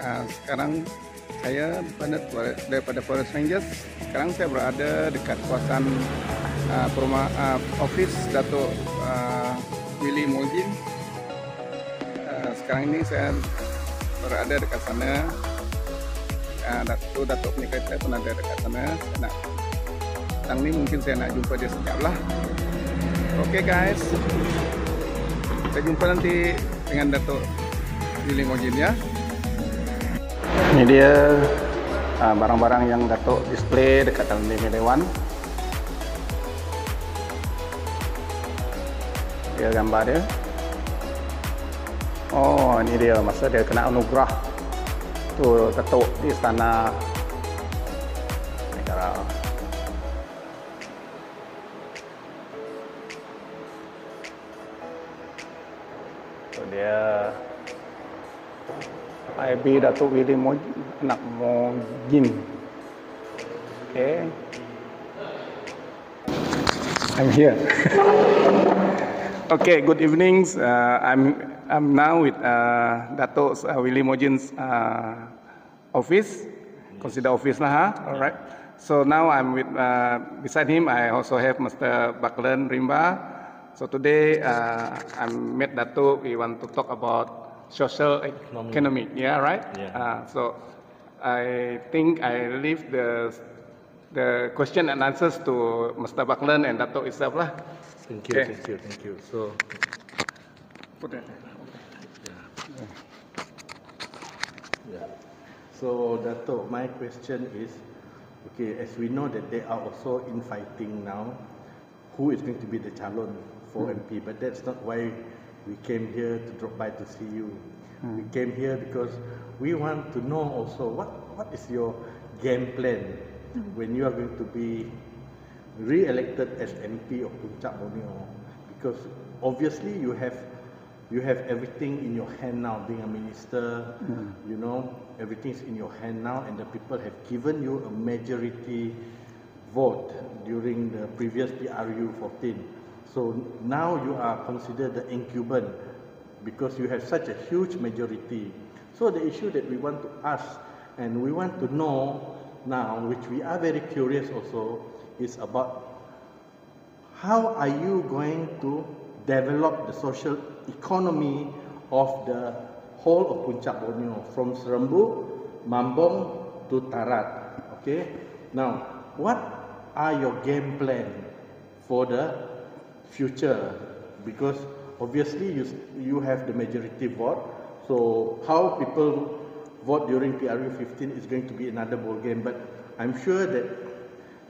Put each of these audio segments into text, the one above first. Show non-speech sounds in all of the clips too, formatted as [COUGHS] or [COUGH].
Uh, sekarang saya Bernard daripada Forest Rangers. Sekarang saya berada dekat kawasan uh, perumah uh, office Datuk uh, Willy Mojin. Uh, sekarang ini saya berada dekat sana. Uh, Datuk Datuk punya kereta pun ada dekat sana. Saya nak petang ni mungkin saya nak jumpa dia sekejap lah. Okay guys, kita jumpa nanti dengan Datuk Willy Mojin ya. Ini dia uh, barang-barang yang Datuk display dekat dalam Dewan. Dia gambar dia. Oh, ini dia masa dia kena anugerah. Tu Datuk di istana negara. So dia IB Datuk Willy Moj anak Mojin. Okay. I'm here. [LAUGHS] okay, good evenings. Uh, I'm I'm now with uh, Datuk uh, Willy Mojin's uh, office. Consider office lah, huh? All right. So now I'm with uh, beside him. I also have Mr. Baklan Rimba. So today uh, I'm met Datuk. We want to talk about social economy. economy. Yeah, right. Yeah. Uh, so I think I leave the the question and answers to Mr. Baklan and Datuk itself lah. Thank you, Okay. thank you, thank you. So, Put that. yeah. So, Dato, my question is, okay, as we know that they are also infighting now, who is going to be the chalon for MP? Hmm. But that's not why we came here to drop by to see you. Hmm. We came here because we want to know also what what is your game plan hmm. when you are going to be re-elected as MP of Puncak Borneo. Because obviously you have you have everything in your hand now being a minister you know everything's in your hand now and the people have given you a majority vote during the previous PRU 14 so now you are considered the incumbent because you have such a huge majority. So the issue that we want to ask and we want to know now which we are very curious also is about how are you going to develop the social economy of the whole of Puncak Borneo from Serembu, Mambong to Tarat? Okay. Now, what are your game plan for the future? Because obviously you you have the majority vote. So how people vote during PRU 15 is going to be another ball game. But I'm sure that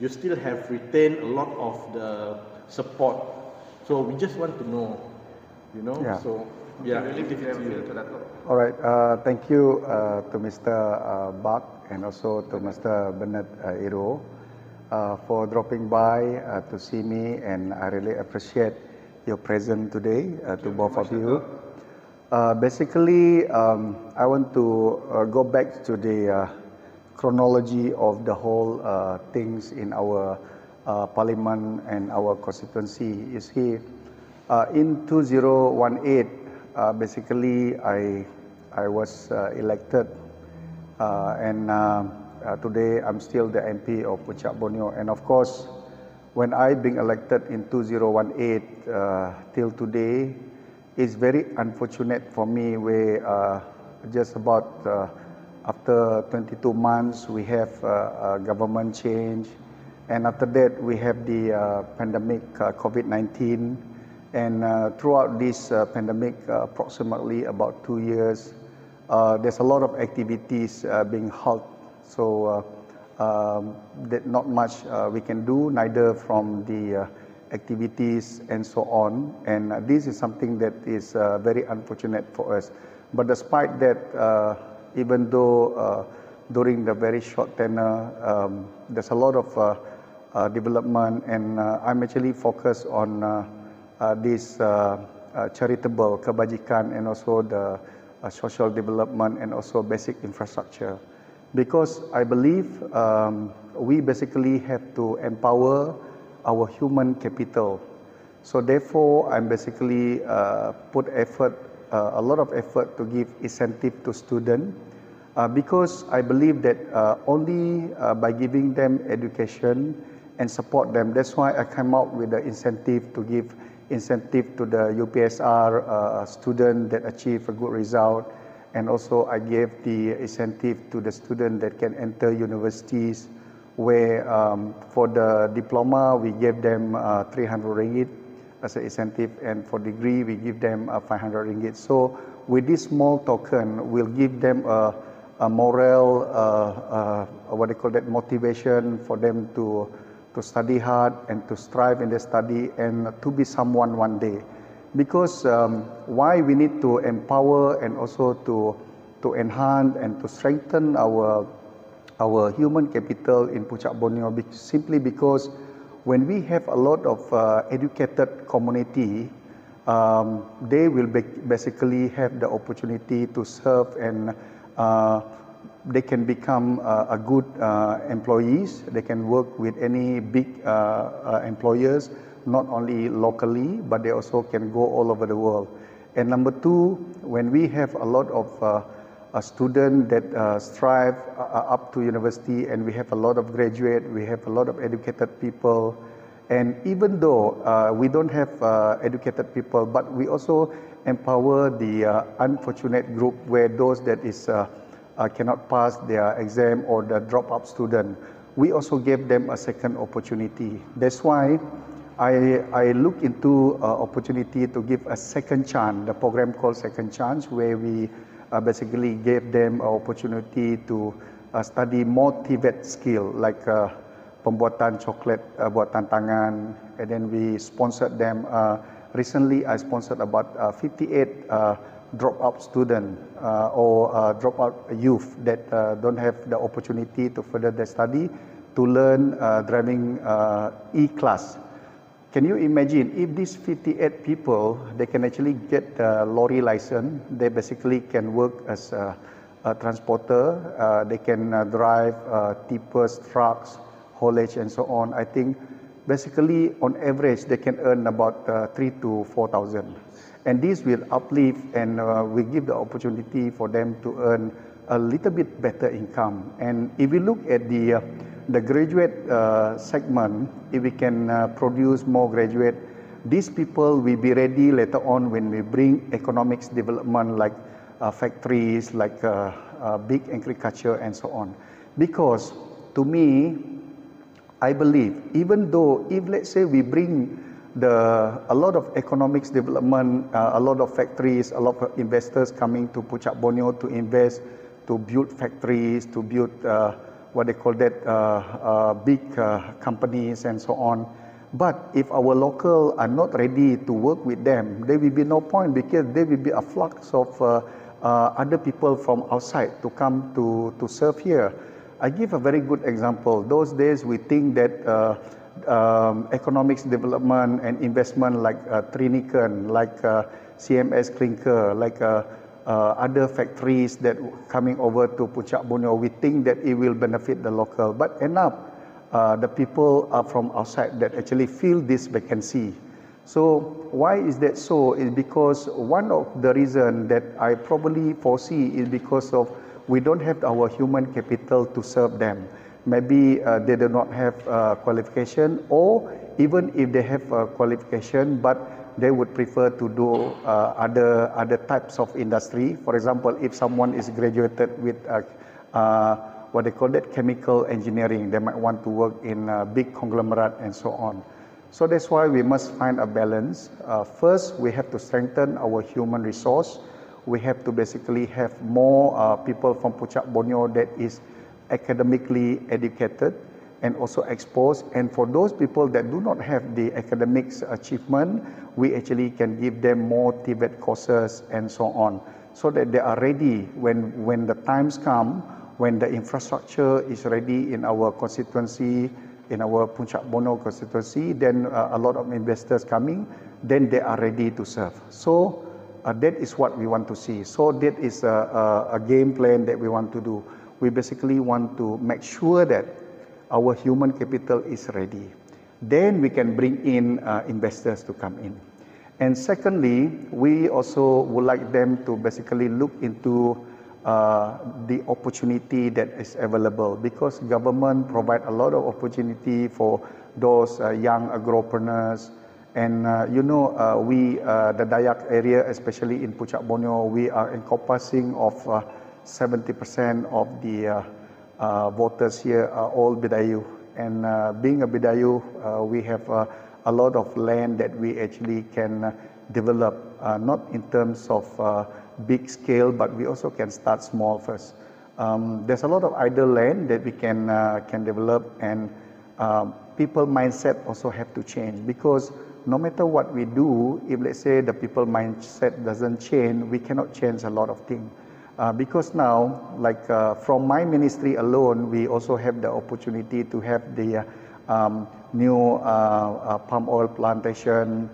you still have retained a lot of the support. So we just want to know, you know. Yeah. So yeah, Really leave it to you. All right. Uh, thank you uh, to Mr. Uh, Bak and also to Mr. Bernard uh, Iro uh, for dropping by uh, to see me, and I really appreciate your presence today uh, to both of you. Uh, basically, um, I want to uh, go back to the uh, chronology of the whole uh, things in our uh, parliament and our constituency. You see, uh, in 2018, uh, basically I I was uh, elected, uh, and today I'm still the MP of Puncak Borneo. And of course, when I being elected in 2018 uh, till today, it's very unfortunate for me where just about after 22 months we have uh, a government change. And after that we have the uh, pandemic uh, COVID-19 and uh, throughout this uh, pandemic uh, approximately about two years uh, there's a lot of activities uh, being halted. So uh, um, that not much uh, we can do neither from the uh, activities and so on. And uh, this is something that is uh, very unfortunate for us. But despite that uh, even though uh, during the very short tenure um, there's a lot of uh, uh, development, and uh, I'm actually focused on uh, uh, this uh, uh, charitable kebajikan and also the uh, social development and also basic infrastructure. Because I believe um, we basically have to empower our human capital. So therefore, I'm basically uh, put effort, uh, a lot of effort to give incentive to students uh, because I believe that uh, only uh, by giving them education and support them, that's why I came out with the incentive to give incentive to the UPSR uh, student that achieve a good result. And also I gave the incentive to the student that can enter universities where um, for the diploma, we gave them uh, 300 ringgit as an incentive and for degree, we give them uh, 500 ringgit. So with this small token, we'll give them a, a moral, uh, uh, what they call that, motivation for them to to study hard and to strive in their study and to be someone one day. Because um, why we need to empower and also to to enhance and to strengthen our our human capital in Puchak Borneo simply because when we have a lot of uh, educated community, um, they will basically have the opportunity to serve and uh, they can become uh, a good uh, employees. They can work with any big uh, uh, employers, not only locally, but they also can go all over the world. And number two, when we have a lot of uh, a student that uh, strive uh, up to university and we have a lot of graduate, we have a lot of educated people. And even though uh, we don't have uh, educated people, but we also empower the uh, unfortunate group where those that is uh, uh, cannot pass their exam or the drop-out student, we also gave them a second opportunity. That's why I, I look into uh, opportunity to give a second chance, the program called Second Chance, where we uh, basically gave them an opportunity to uh, study more skill like uh, pembuatan coklat, uh, buatan tangan, and then we sponsored them. Uh, recently, I sponsored about uh, 58 uh, dropout student uh, or uh, dropout youth that uh, don't have the opportunity to further their study to learn uh, driving uh, E-class. Can you imagine if these 58 people, they can actually get the lorry license, they basically can work as a, a transporter, uh, they can uh, drive uh, tippers, trucks, haulage and so on. I think basically on average, they can earn about uh, three to 4,000 and this will uplift and uh, will give the opportunity for them to earn a little bit better income. And if we look at the uh, the graduate uh, segment, if we can uh, produce more graduate, these people will be ready later on when we bring economics development like uh, factories, like uh, big agriculture and so on. Because to me, I believe even though if let's say we bring the a lot of economics development, uh, a lot of factories, a lot of investors coming to Puchak Borneo to invest, to build factories, to build uh, what they call that uh, uh big uh, companies and so on. But if our local are not ready to work with them, there will be no point because there will be a flux of uh, other people from outside to come to to serve here. I give a very good example. Those days we think that um, economics development and investment like uh, Triniken, like uh, CMS Clinker, like uh, uh, other factories that coming over to Puchak Borneo, we think that it will benefit the local. But end up, uh, the people are from outside that actually fill this vacancy. So why is that so? Is because one of the reason that I probably foresee is because of we don't have our human capital to serve them maybe uh, they do not have uh, qualification or even if they have a qualification but they would prefer to do uh, other other types of industry. For example if someone is graduated with uh, uh, what they call that chemical engineering they might want to work in a big conglomerate and so on. So that's why we must find a balance. Uh, first we have to strengthen our human resource. We have to basically have more people from Puchak Borneo that is academically educated and also exposed. And for those people that do not have the academics achievement, we actually can give them more TVET courses and so on, so that they are ready when, when the times come, when the infrastructure is ready in our constituency, in our Puncak Bono constituency, then uh, a lot of investors coming, then they are ready to serve. So uh, that is what we want to see. So that is a, a, a game plan that we want to do. We basically want to make sure that our human capital is ready. Then we can bring in uh, investors to come in. And secondly, we also would like them to basically look into uh, the opportunity that is available because government provide a lot of opportunity for those uh, young agropreneurs. And uh, you know, uh, we, uh, the Dayak area, especially in Puncak Borneo, we are encompassing of 70% uh, of the Uh, voters here are all Bidayu. And uh, being a Bidayu, uh, we have a lot of land that we actually can develop, not in terms of big scale, but we also can start small first. Um, there's a lot of idle land that we can uh, can develop, and um, people mindset also have to change because no matter what we do, if let's say the people mindset doesn't change, we cannot change a lot of things. Uh, because now, like uh, from my ministry alone, we also have the opportunity to have the uh, um, new uh, uh, palm oil plantation,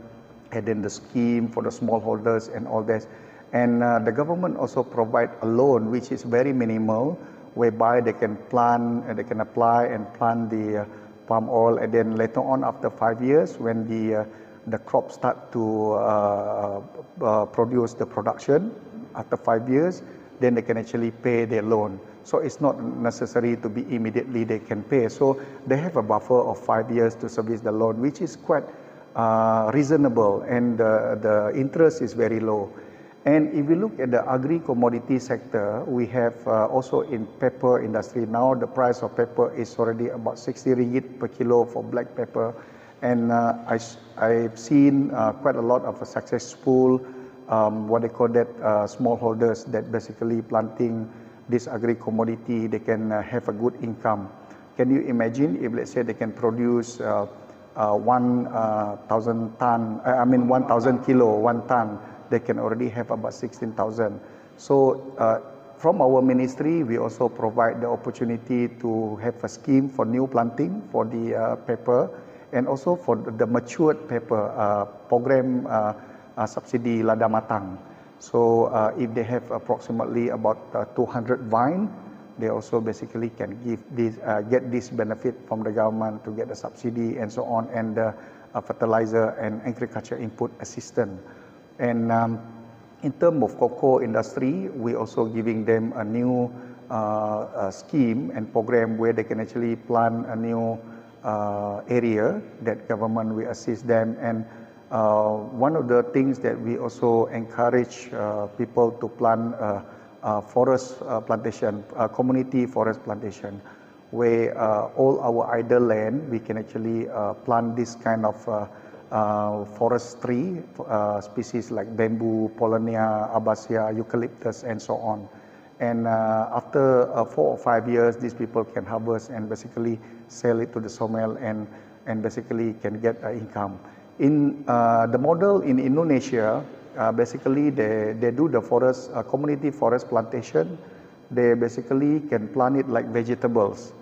and then the scheme for the smallholders and all this. And uh, the government also provide a loan which is very minimal, whereby they can plan, uh, they can apply and plant the uh, palm oil, and then later on, after five years, when the uh, the crop start to uh, uh, produce the production, after five years, then they can actually pay their loan. So it's not necessary to be immediately they can pay. So they have a buffer of five years to service the loan, which is quite reasonable, and the interest is very low. And if we look at the agri-commodity sector, we have uh, also in pepper industry now the price of pepper is already about 60 ringgit per kilo for black pepper. And uh, I, I've seen uh, quite a lot of successful, um, what they call that, uh, smallholders that basically planting this agri-commodity, they can uh, have a good income. Can you imagine if let's say they can produce uh, 1,000 ton, I mean 1,000 kilo, one ton, they can already have about 16,000. So uh, from our ministry, we also provide the opportunity to have a scheme for new planting for the uh, pepper and also for the matured pepper uh, program uh, uh, subsidy lada matang. So uh, if they have approximately about 200 vine, they also basically can give this, get this benefit from the government to get the subsidy and so on and the fertilizer and agriculture input assistance. And um, in terms of cocoa industry, we also giving them a new uh, scheme and program where they can actually plant a new uh, area that government will assist them. And uh, one of the things that we also encourage uh, people to plant uh, uh, forest plantation, community forest plantation, where all our idle land we can actually plant this kind of uh, tree uh, species like bamboo, paulownia, abacia, eucalyptus, and so on. And uh, after uh, four or five years, these people can harvest and basically sell it to the sawmill and, and basically can get uh, income. In uh, the model in Indonesia, basically they, they do the forest, community forest plantation. They basically can plant it like vegetables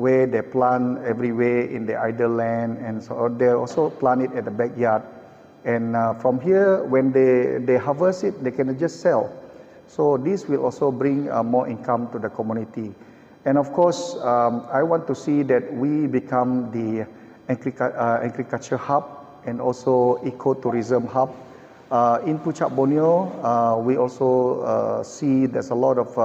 where they plant everywhere in the idle land and so on. They also plant it at the backyard. And uh, from here, when they, they harvest it, they can just sell. So this will also bring uh, more income to the community. And of course, um, I want to see that we become the uh, agriculture hub and also ecotourism hub. Uh, in Puncak Borneo, uh, we also uh, see there's a lot of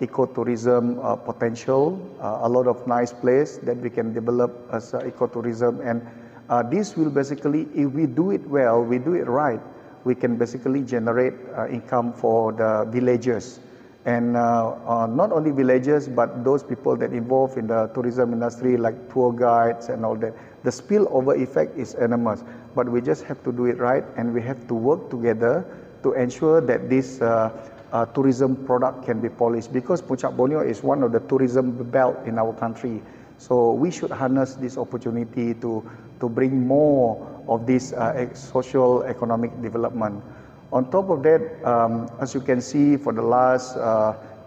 ecotourism uh, potential, uh, a lot of nice place that we can develop as uh, ecotourism. And uh, this will basically, if we do it well, we do it right, we can basically generate uh, income for the villagers. And uh, not only villagers, but those people that involved in the tourism industry, like tour guides and all that. The spillover effect is enormous, but we just have to do it right, and we have to work together to ensure that this uh, tourism product can be polished because Puncak Borneo is one of the tourism belt in our country. So we should harness this opportunity to, to bring more of this uh, social economic development. On top of that, um, as you can see for the last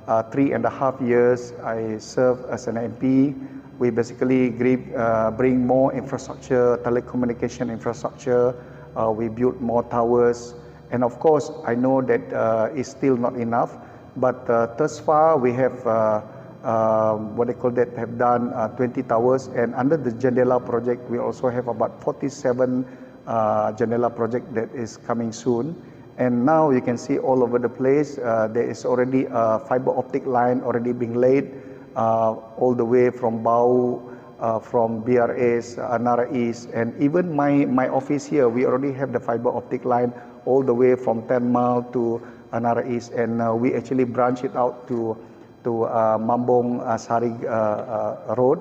uh, three and a half years I served as an MP. We basically uh, bring more infrastructure, telecommunication infrastructure. Uh, we build more towers. And of course, I know that uh, it's still not enough. But uh, thus far, we have uh, uh, what they call that have done uh, 20 towers. And under the Jendela project, we also have about 47 uh, Jendela project that is coming soon. And now you can see all over the place, uh, there is already a fiber optic line already being laid uh, all the way from Bau, uh, from BRS, Anara East, and even my, my office here, we already have the fiber optic line all the way from 10 Mile to Anara East, and uh, we actually branch it out to, to uh, Mambong uh, Sari uh, Road.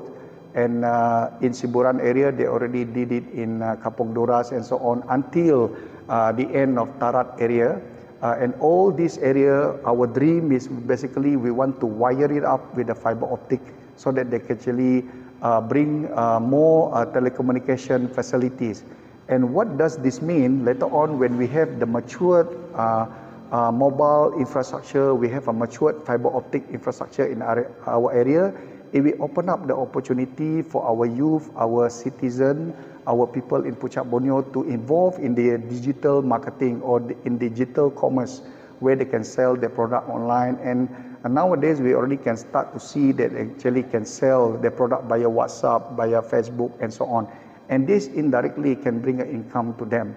And in Siburan area, they already did it in Kapong Doras and so on until uh, the end of Tarat area. Uh, and all this area, our dream is basically we want to wire it up with a fiber optic so that they can actually uh, bring uh, more uh, telecommunication facilities. And what does this mean? Later on, when we have the matured uh, uh, mobile infrastructure, we have a matured fiber optic infrastructure in our, our area, it will open up the opportunity for our youth, our citizen, our people in Puchak Borneo to involve in the digital marketing or in digital commerce where they can sell their product online and, and nowadays we already can start to see that actually can sell their product via WhatsApp, via Facebook and so on. And this indirectly can bring an income to them.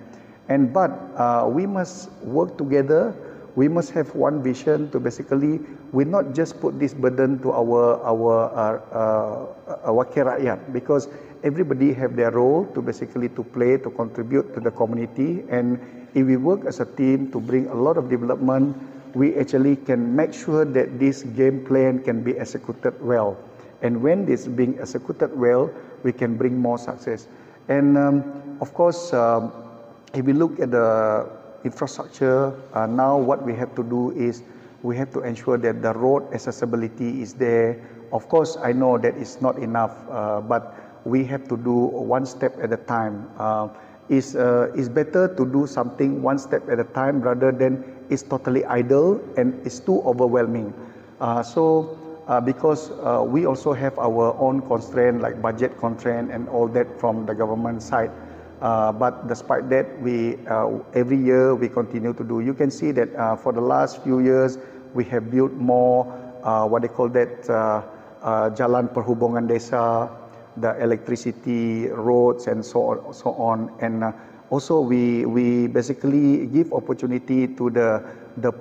And but uh, we must work together we must have one vision to basically we not just put this burden to our our uh, uh, wakil rakyat because everybody have their role to basically to play to contribute to the community and if we work as a team to bring a lot of development we actually can make sure that this game plan can be executed well and when this being executed well we can bring more success and um, of course um, if we look at the infrastructure. Uh, now what we have to do is we have to ensure that the road accessibility is there. Of course, I know that it's not enough, uh, but we have to do one step at a time. Uh, it's, uh, it's better to do something one step at a time rather than it's totally idle and it's too overwhelming. Uh, so, uh, because uh, we also have our own constraint like budget constraint and all that from the government side. Uh, but despite that, we uh, every year we continue to do. You can see that uh, for the last few years, we have built more uh, what they call that uh, uh, jalan perhubungan desa, the electricity, roads, and so on. So on. And uh, also, we we basically give opportunity to the the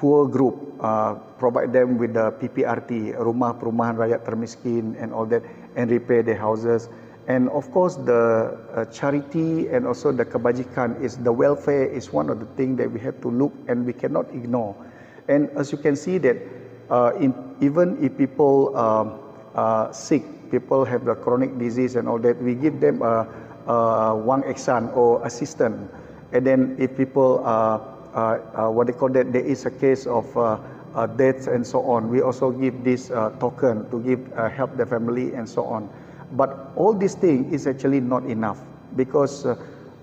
poor group, uh, provide them with the PPRT, rumah perumahan rakyat termiskin, and all that, and repair their houses. And of course, the uh, charity and also the kebajikan is the welfare is one of the things that we have to look and we cannot ignore. And as you can see that uh, in, even if people um, uh, sick, people have the chronic disease and all that, we give them a, a one exan or assistant. And then if people, uh, uh, uh, what they call that, there is a case of uh, uh, and so on, we also give this uh, token to give help the family and so on. But all these things is actually not enough because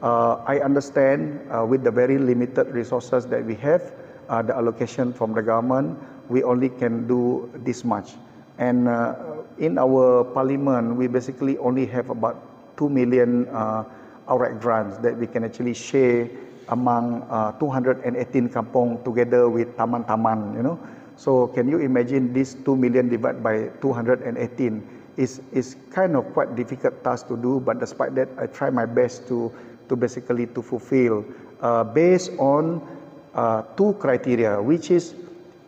I understand with the very limited resources that we have, the allocation from the government, we only can do this much. And uh, in our parliament, we basically only have about 2 million uh, outright grants that we can actually share among uh, 218 kampong together with taman-taman, you know. So can you imagine this 2 million divided by 218? is is kind of quite difficult task to do but despite that i try my best to to basically to fulfill uh, based on uh, two criteria which is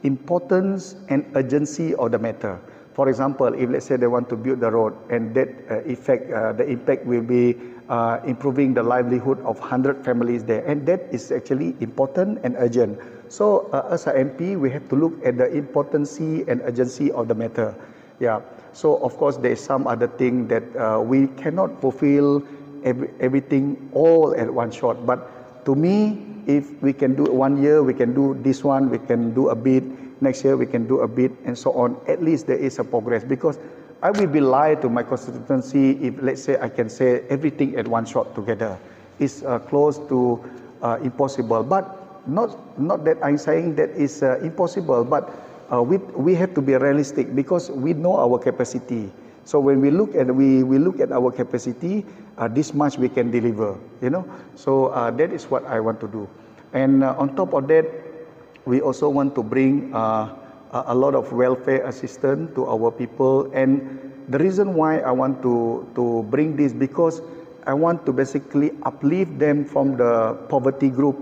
importance and urgency of the matter for example if let's say they want to build the road and that uh, effect uh, the impact will be uh, improving the livelihood of 100 families there and that is actually important and urgent so uh, as a mp we have to look at the importance and urgency of the matter yeah so of course there is some other thing that uh, we cannot fulfill every, everything all at one shot. But to me, if we can do one year, we can do this one, we can do a bit. Next year we can do a bit, and so on. At least there is a progress because I will be lie to my constituency if let's say I can say everything at one shot together. It's uh, close to uh, impossible. But not not that I'm saying that is uh, impossible, but uh, we, we have to be realistic because we know our capacity. So when we look at we, we look at our capacity, uh, this much we can deliver. You know, so uh, that is what I want to do. And uh, on top of that, we also want to bring uh, a lot of welfare assistance to our people. And the reason why I want to to bring this because I want to basically uplift them from the poverty group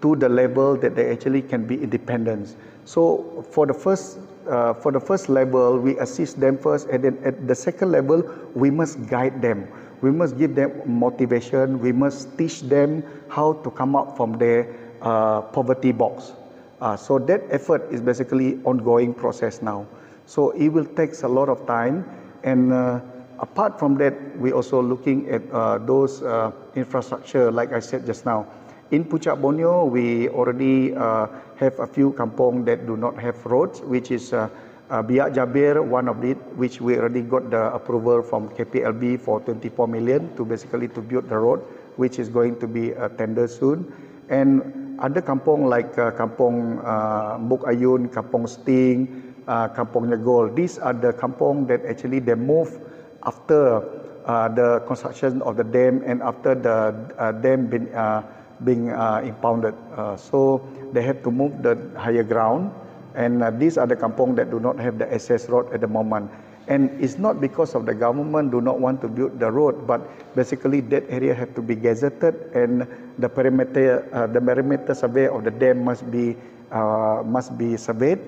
to the level that they actually can be independent. So for the first uh, for the first level, we assist them first, and then at the second level, we must guide them. We must give them motivation. We must teach them how to come out from their uh, poverty box. Uh, so that effort is basically ongoing process now. So it will take a lot of time, and uh, apart from that, we also looking at uh, those uh, infrastructure, like I said just now. In Puncak Borneo, we already uh, have a few kampong that do not have roads, which is uh, uh, Biak Jabir, one of it, which we already got the approval from KPLB for 24 million to basically to build the road, which is going to be a tender soon. And other kampong like uh, Kampong uh, Mbuk Ayun, Kampong Sting, uh, Kampong Nyegol, these are the kampong that actually they move after uh, the construction of the dam and after the uh, dam been uh, being uh, impounded. Uh, so they have to move the higher ground. And uh, these are the kampong that do not have the access road at the moment. And it's not because of the government do not want to build the road, but basically that area have to be gazetted and the perimeter, uh, the perimeter survey of the dam must be, uh, must be surveyed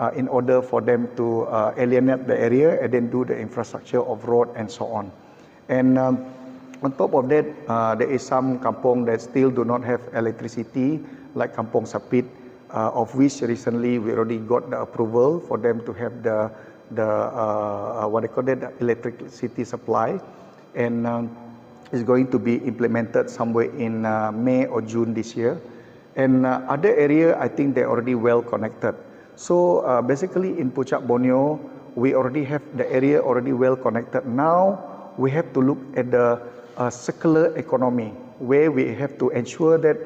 uh, in order for them to uh, alienate the area and then do the infrastructure of road and so on. And um, on top of that, uh, there is some kampong that still do not have electricity, like Kampong Sapit, uh, of which recently we already got the approval for them to have the the uh, uh what they call it, the electricity supply, and um, is going to be implemented somewhere in uh, May or June this year. And uh, other area, I think they're already well connected. So basically, in Puncak Borneo, we already have the area already well connected. Now we have to look at the a circular economy where we have to ensure that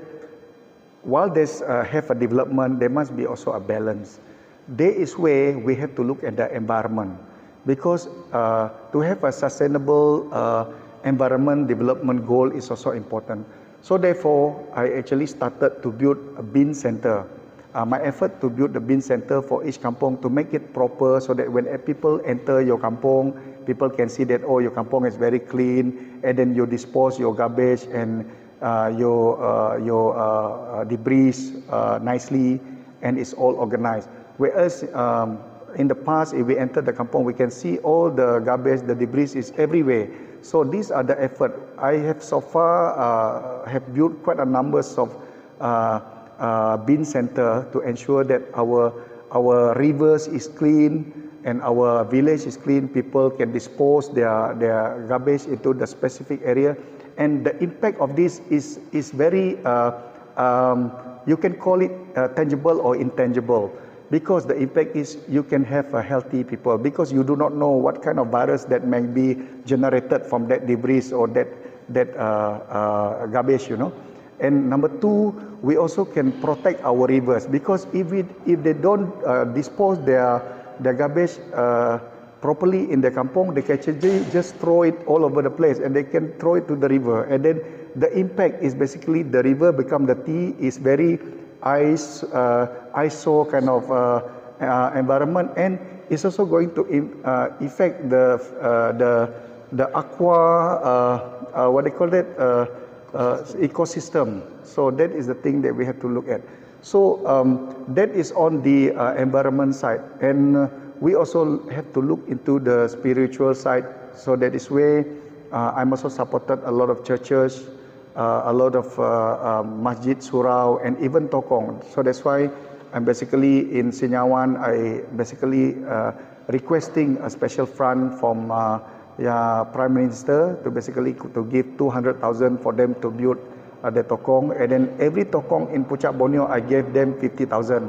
while there's uh, have a development, there must be also a balance. There is where we have to look at the environment because uh, to have a sustainable uh, environment development goal is also important. So therefore, I actually started to build a bin center. Uh, my effort to build the bin center for each kampong to make it proper so that when people enter your kampong, people can see that oh your kampong is very clean and then you dispose your garbage and uh, your uh, your uh, uh debris uh, nicely and it's all organized whereas um, in the past if we enter the kampong we can see all the garbage the debris is everywhere so these are the effort i have so far uh, have built quite a numbers of bin center to ensure that our our rivers is clean and our village is clean, people can dispose their, their garbage into the specific area. And the impact of this is, is very, uh, um, you can call it uh, tangible or intangible. Because the impact is you can have a healthy people because you do not know what kind of virus that may be generated from that debris or that, that uh, uh garbage, you know. And number two, we also can protect our rivers because if, we, if they don't uh, dispose their the garbage uh, properly in the kampong, they can just throw it all over the place and they can throw it to the river. And then the impact is basically the river become the tea is very ice, uh, ISO kind of uh, uh, environment and it's also going to uh, affect the, uh, the, the aqua, uh, uh, what they call that, uh, uh, ecosystem. So that is the thing that we have to look at. So um, that is on the uh, environment side, and uh, we also have to look into the spiritual side. So that is where uh, I'm also supported a lot of churches, uh, a lot of uh, uh, masjid, surau, and even tokong. So that's why I'm basically in Senyawan. I basically requesting a special fund from yeah, Prime Minister to basically to give 200,000 for them to build ada tokong and then every tokong in Puncak Borneo I gave them 50,000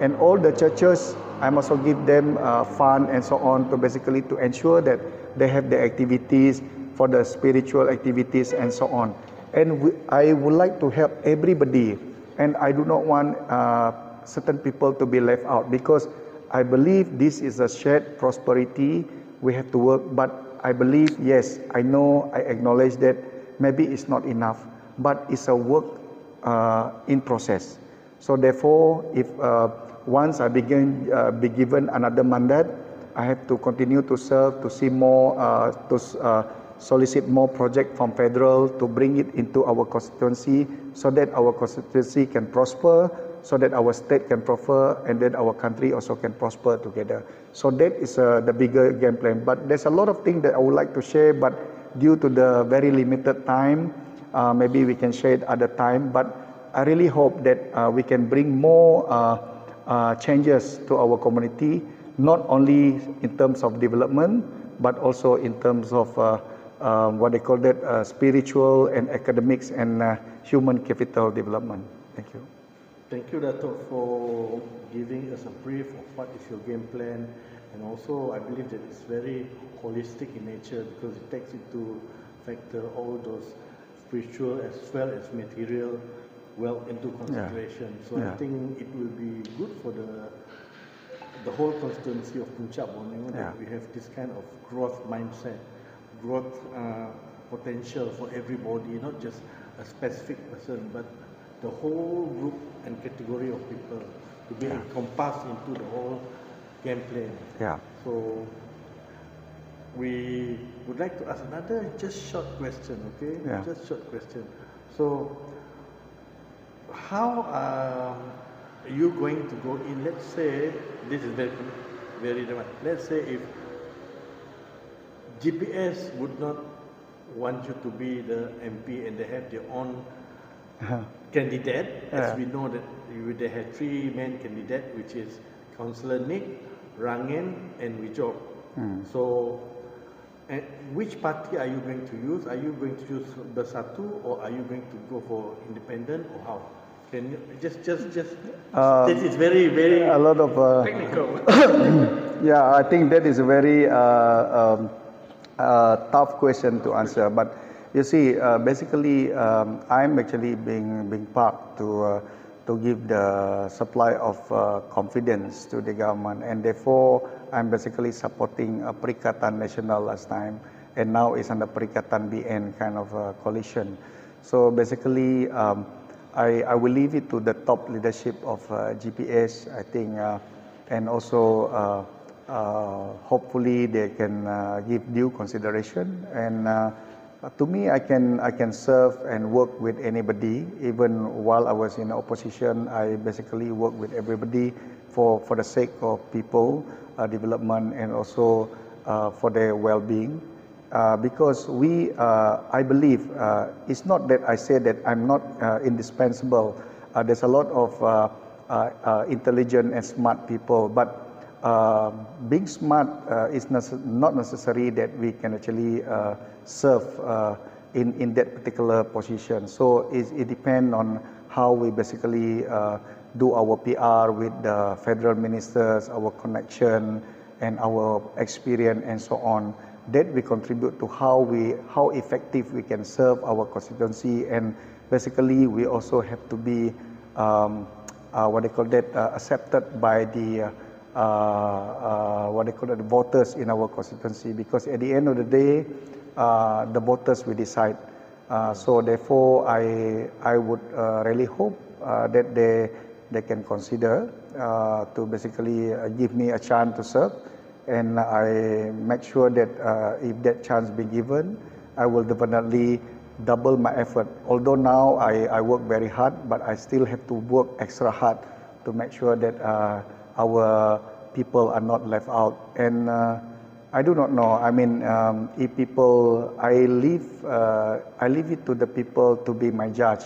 and all the churches I also give them uh, fund and so on to basically to ensure that they have the activities for the spiritual activities and so on and we, I would like to help everybody and I do not want uh, certain people to be left out because I believe this is a shared prosperity. We have to work, but I believe, yes, I know, I acknowledge that maybe it's not enough, but it's a work uh, in process. So therefore, if uh, once I begin uh, be given another mandate, I have to continue to serve to see more uh, to uh, solicit more project from federal to bring it into our constituency so that our constituency can prosper so that our state can prosper and then our country also can prosper together. So that is uh, the bigger game plan. But there's a lot of things that i would like to share but due to the very limited time uh, maybe we can share it other time. But i really hope that uh, we can bring more uh, uh, changes to our community not only in terms of development but also in terms of uh, um, what they call that uh, spiritual and academics and uh, human capital development. Thank you. Thank you, Dato, for giving us a brief of what is your game plan. And also, I believe that it's very holistic in nature because it takes into factor all those spiritual as well as material well into consideration. Yeah. So yeah. I think it will be good for the the whole constituency of Puncak Borneo yeah. that we have this kind of growth mindset growth uh, potential for everybody, not just a specific person, but the whole group and category of people to be yeah. encompassed into the whole game plan. Yeah. So we would like to ask another just short question, okay? Yeah. Just short question. So how are you going to go in? Let's say this is very very. Let's say if GPS would not want you to be the MP and they have their own uh-huh. candidate. As yeah. we know that they had three main candidates, which is Councillor Nick, Rangen, and Wijok. Mm. So, which party are you going to use? Are you going to use Bersatu or are you going to go for independent or how? Can you just, just, just? Uh, this is very, very a lot of uh, technical. [COUGHS] yeah, I think that is a very. Uh, um, uh, tough question to answer. But you see, uh, basically, um, I'm actually being being parked to uh, to give the supply of uh, confidence to the government, and therefore I'm basically supporting a Perikatan Nasional last time, and now it's under Perikatan BN kind of uh, coalition. So basically. Um, I, I will leave it to the top leadership of uh, GPS, I think, and also hopefully they can uh, give due consideration and uh, to me I can I can serve and work with anybody. Even while I was in opposition I basically work with everybody for for the sake of people uh, development and also uh, for their well-being. Uh, because we I believe it's not that I say that I'm not indispensable. There's a lot of intelligent and smart people but uh, being smart uh, is not necessary that we can actually uh, serve uh, in, in that particular position. So it, it depends on how we basically uh, do our PR with the federal ministers, our connection and our experience and so on. That we contribute to how we how effective we can serve our constituency and basically we also have to be um, uh, what they call that accepted by the uh, uh, what they call it, the voters in our constituency because at the end of the day, uh, the voters will decide. Uh, so therefore, I I would uh, really hope uh, that they they can consider uh, to basically uh, give me a chance to serve, and I make sure that uh, if that chance be given, I will definitely double my effort. Although now I, I work very hard, but I still have to work extra hard to make sure that uh, our people are not left out. And uh, I do not know. I mean, um, if people, I leave, uh, I leave it to the people to be my judge.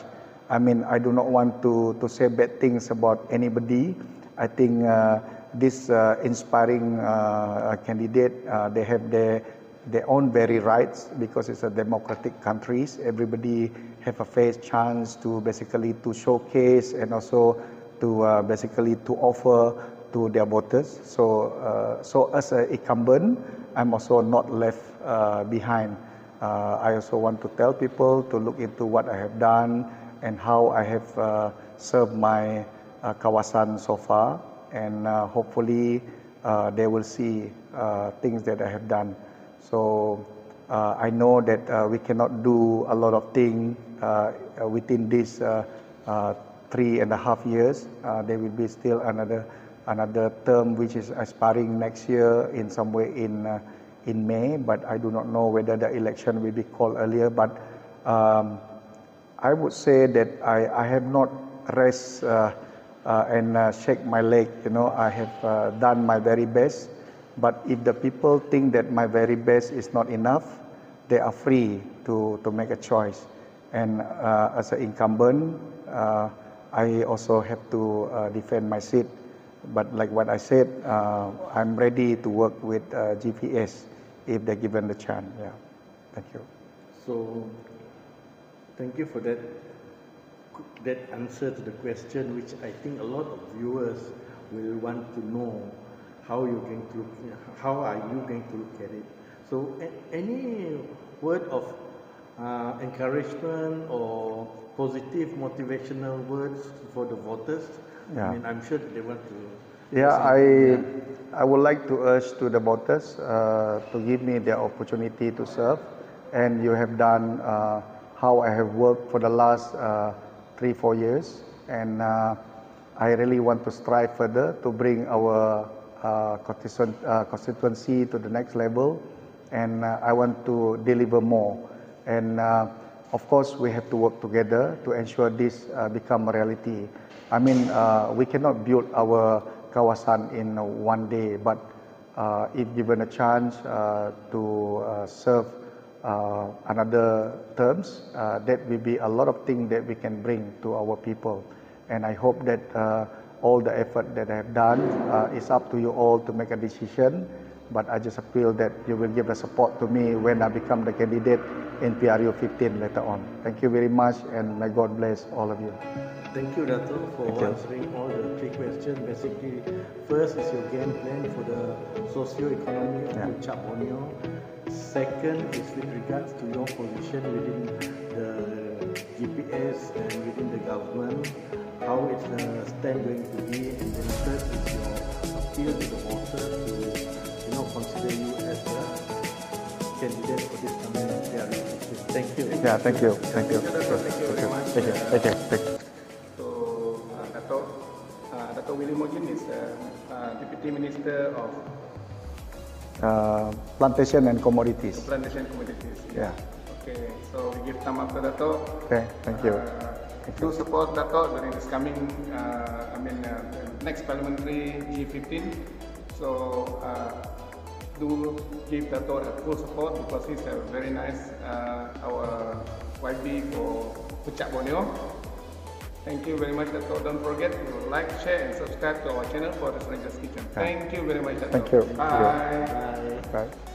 I mean, I do not want to to say bad things about anybody. I think uh, this uh, inspiring uh, candidate, uh, they have their their own very rights because it's a democratic countries. Everybody have a fair chance to basically to showcase and also to basically to offer to their voters. So, uh, so as an incumbent, I'm also not left uh, behind. Uh, I also want to tell people to look into what I have done and how I have uh, served my uh, kawasan so far. and uh, hopefully uh, they will see uh, things that I have done. So uh, I know that uh, we cannot do a lot of things uh, within this uh, uh, three and a half years. Uh, there will be still another another term which is aspiring next year in some way in uh, in May, but I do not know whether the election will be called earlier. But um, I would say that I, I have not rest uh, uh, and uh, shake my leg. You know, I have uh, done my very best. But if the people think that my very best is not enough, they are free to, to make a choice. And uh, as an incumbent, uh, I also have to uh, defend my seat. But like what I said, uh, I'm ready to work with uh, GPS if they're given the chance. Yeah. Thank you. So, thank you for that that answer to the question, which I think a lot of viewers will want to know how you going to look, how are you going to look at it. So, any word of uh, encouragement or positive motivational words for the voters? Yeah. I mean, I'm sure that they want to. Yeah, I, I would like to urge to the voters uh, to give me the opportunity to serve. And you have done uh, how I have worked for the last uh, three, four years. And uh, I really want to strive further to bring our uh, uh, constituency to the next level. And I want to deliver more. And of course, we have to work together to ensure this uh, become a reality. I mean, uh, we cannot build our kawasan in one day, but uh, if given a chance uh, to uh, serve uh, another terms, uh, that will be a lot of things that we can bring to our people. And I hope that uh, all the effort that I have done uh, is up to you all to make a decision. But I just appeal that you will give the support to me when I become the candidate in PRU 15 later on. Thank you very much, and may God bless all of you. Thank you, Dato, for Thank you. answering all the three questions. Basically, first is your game plan for the socio-economy of Yeah. Borneo. Second is with regards to your position within the GPS and within the government, how is the stand going to be, and then third is your appeal to the voter to, you consider you as a candidate for this coming PRU. Thank you. Yeah, thank you. Thank you. Thank you. Thank you very much. Thank you. Thank you. Thank you. So, uh, Dato, uh, Dato Willy Mojin is uh, uh, Deputy Minister of Uh, plantation and commodities. Plantation Commodities. Yeah. Okay, so we give thumb up to Dato. Okay. Thank you. Uh, do support Dato during this coming, uh, I mean, uh, next parliamentary G15. So, uh, do give Dato a full support because he's a very nice, uh, our YB for Puncak Borneo. Thank you very much, Dato. Don't forget to like, share, and subscribe to our channel for the Stranger's Kitchen. Thank you very much, Dato. Thank you. Bye. Bye. Bye.